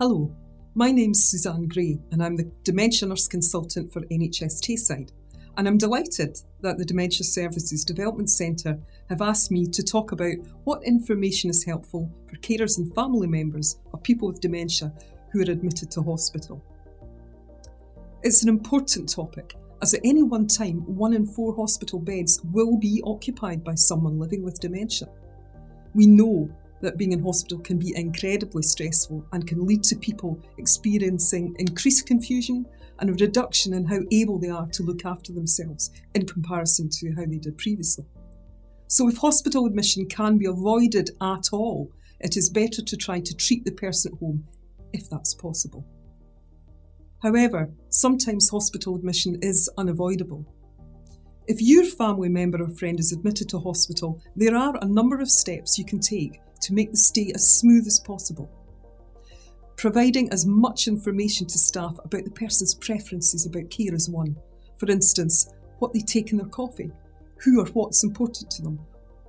Hello, my name's Suzanne Gray and I'm the Dementia Nurse Consultant for NHS Tayside. And I'm delighted that the Dementia Services Development Centre have asked me to talk about what information is helpful for carers and family members of people with dementia who are admitted to hospital. It's an important topic as at any one time, one in four hospital beds will be occupied by someone living with dementia. We know that being in hospital can be incredibly stressful and can lead to people experiencing increased confusion and a reduction in how able they are to look after themselves in comparison to how they did previously. So, if hospital admission can be avoided at all, it is better to try to treat the person at home if that's possible. However, sometimes hospital admission is unavoidable. If your family member or friend is admitted to hospital, there are a number of steps you can take to make the stay as smooth as possible. Providing as much information to staff about the person's preferences about care is one. For instance, what they take in their coffee, who or what's important to them,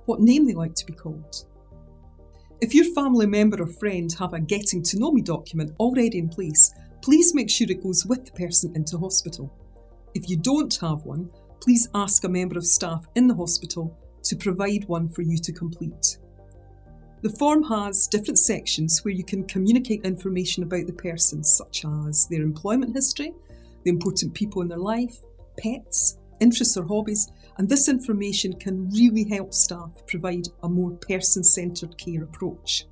what name they like to be called. If your family member or friend have a getting to know me document already in place, please make sure it goes with the person into hospital. If you don't have one, please ask a member of staff in the hospital to provide one for you to complete. The form has different sections where you can communicate information about the person, such as their employment history, the important people in their life, pets, interests or hobbies, and this information can really help staff provide a more person centred care approach.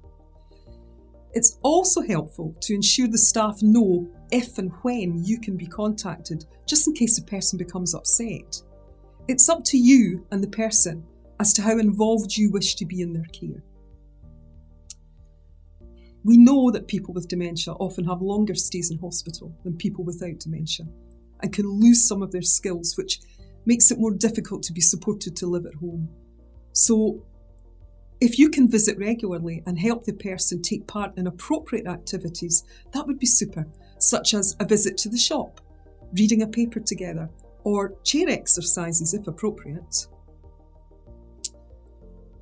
It's also helpful to ensure the staff know if and when you can be contacted, just in case the person becomes upset. It's up to you and the person as to how involved you wish to be in their care. We know that people with dementia often have longer stays in hospital than people without dementia and can lose some of their skills, which makes it more difficult to be supported to live at home. So, if you can visit regularly and help the person take part in appropriate activities, that would be super, such as a visit to the shop, reading a paper together, or chair exercises if appropriate.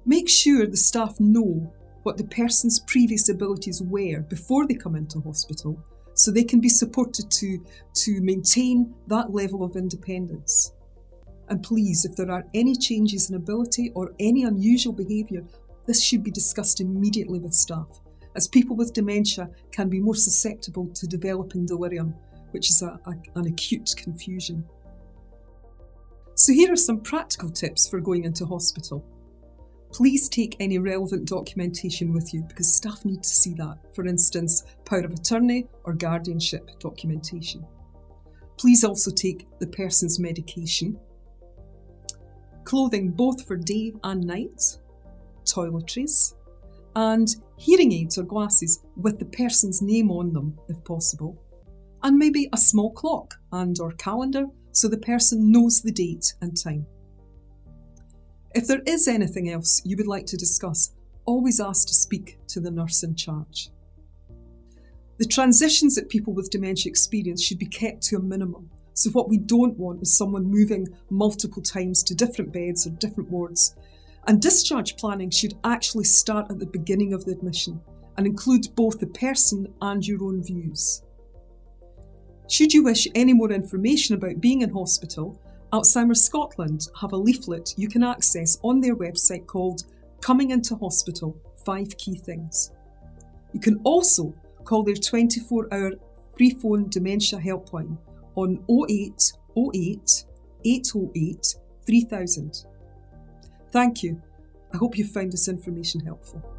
Make sure the staff know what the person's previous abilities were before they come into hospital so they can be supported to, to maintain that level of independence. And please, if there are any changes in ability or any unusual behaviour, this should be discussed immediately with staff, as people with dementia can be more susceptible to developing delirium, which is a, a, an acute confusion. So, here are some practical tips for going into hospital. Please take any relevant documentation with you because staff need to see that. For instance, power of attorney or guardianship documentation. Please also take the person's medication, clothing both for day and night, toiletries, and hearing aids or glasses with the person's name on them if possible, and maybe a small clock and or calendar so the person knows the date and time. If there is anything else you would like to discuss, always ask to speak to the nurse in charge. The transitions that people with dementia experience should be kept to a minimum. So, what we don't want is someone moving multiple times to different beds or different wards. And discharge planning should actually start at the beginning of the admission and include both the person and your own views. Should you wish any more information about being in hospital, Alzheimer's Scotland have a leaflet you can access on their website called Coming into Hospital Five Key Things. You can also call their 24 hour free phone dementia helpline on 0808 808 3000. Thank you. I hope you found this information helpful.